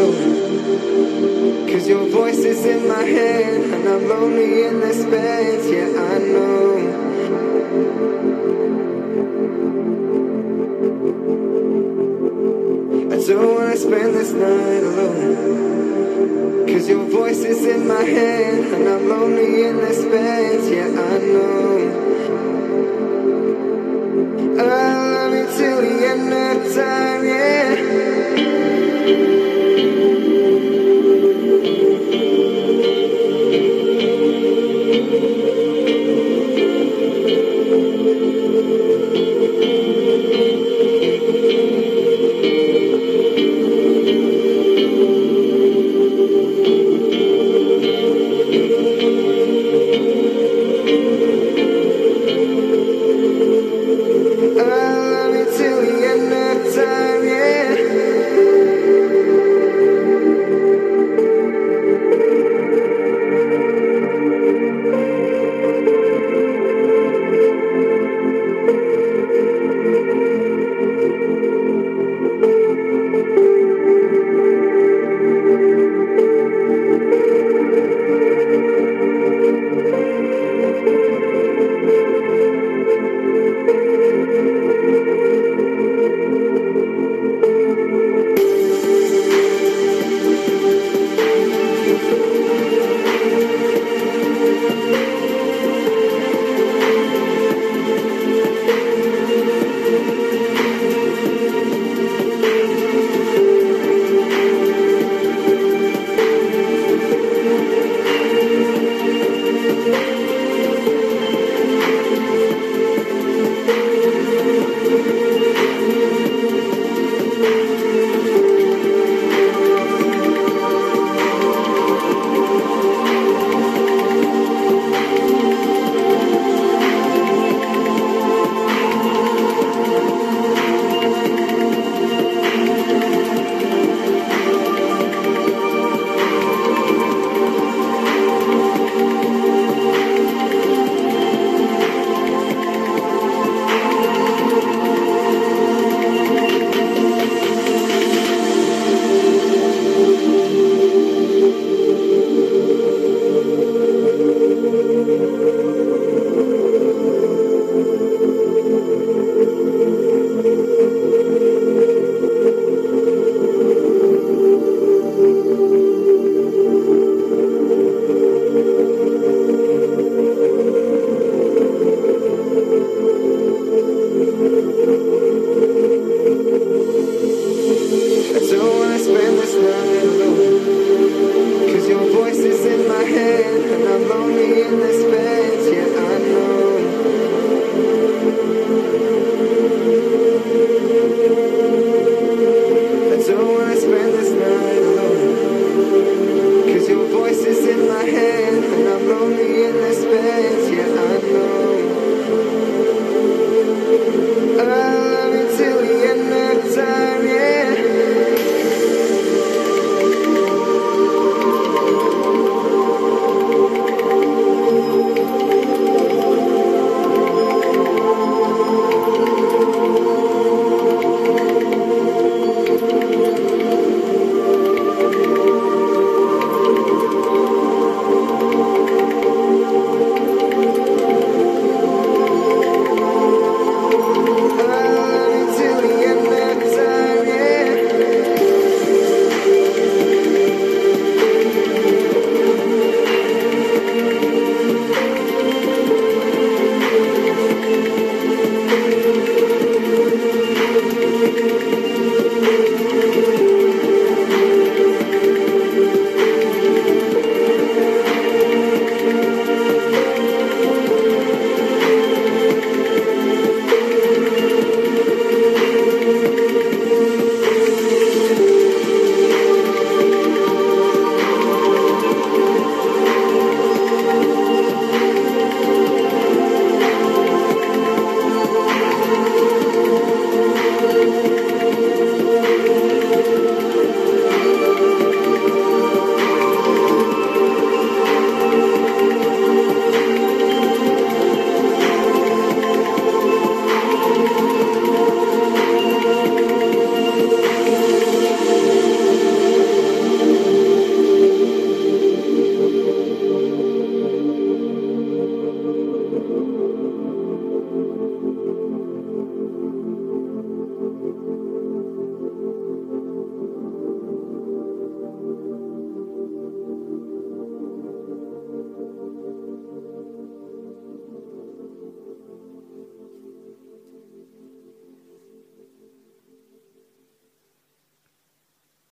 blue. Cause your voice is in my head, and I'm lonely in this bed, yeah, I know. I don't wanna spend this night alone. Cause your voice is in my head, and I'm lonely in this bed, yeah, I know. I this you.